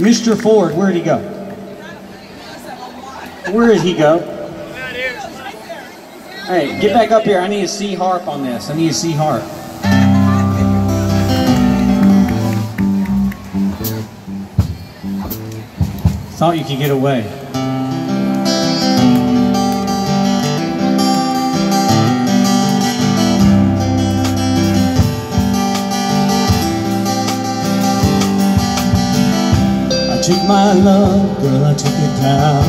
Mr. Ford, where'd he go? Where did he go? Hey, get back up here. I need a C harp on this. I need a C harp. Thought you could get away. Took my love, girl, I took it down.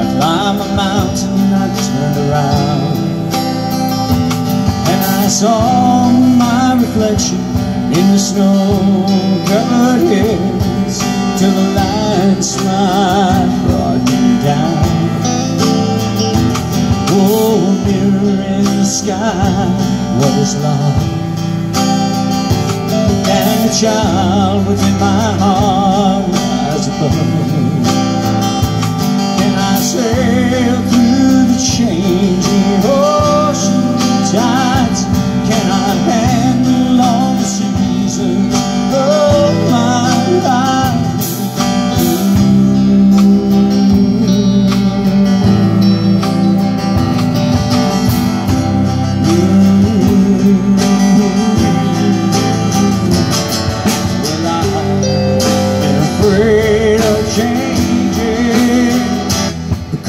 I climbed a mountain, I turned around. And I saw my reflection in the snow-covered hills till the landslide brought me down. Oh, mirror in the sky, what is love? Child within my heart rise above. Can I sail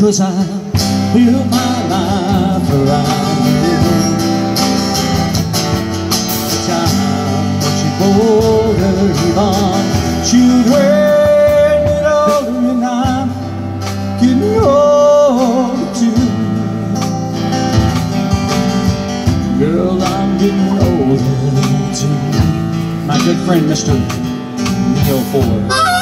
because I built my life around. The time that you bolder, Yvonne, children get older and I'm getting older too. Girl, I'm getting older too. My good friend, Mr. Neil Ford.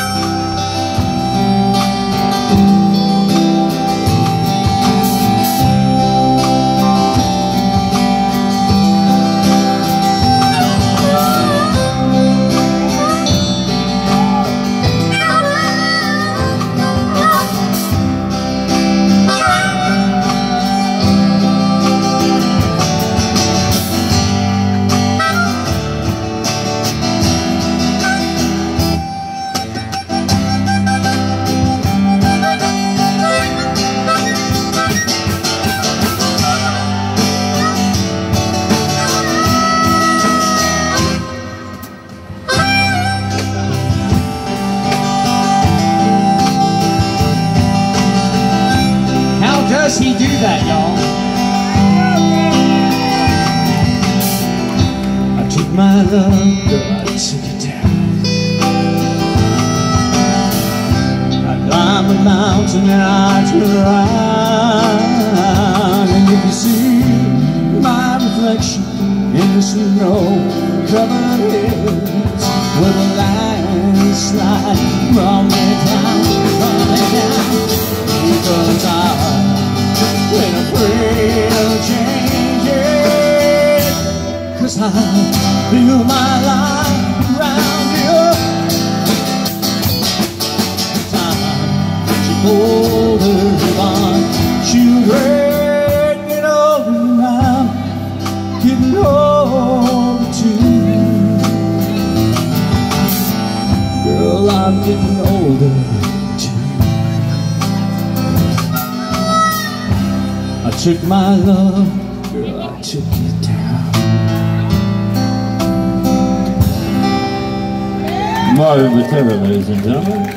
Does he do that, y'all? I took my love, girl, I took it down. I climbed a mountain and I turned around. And if you see my reflection in the snow-covered hills, where the landslide brought me down, brought me down. Because I've Cause I built my life around you Time she older on Children get older I'm getting older too Girl, I'm getting older I took my love, girl, I took it down. Marvin Botera, ladies and gentlemen.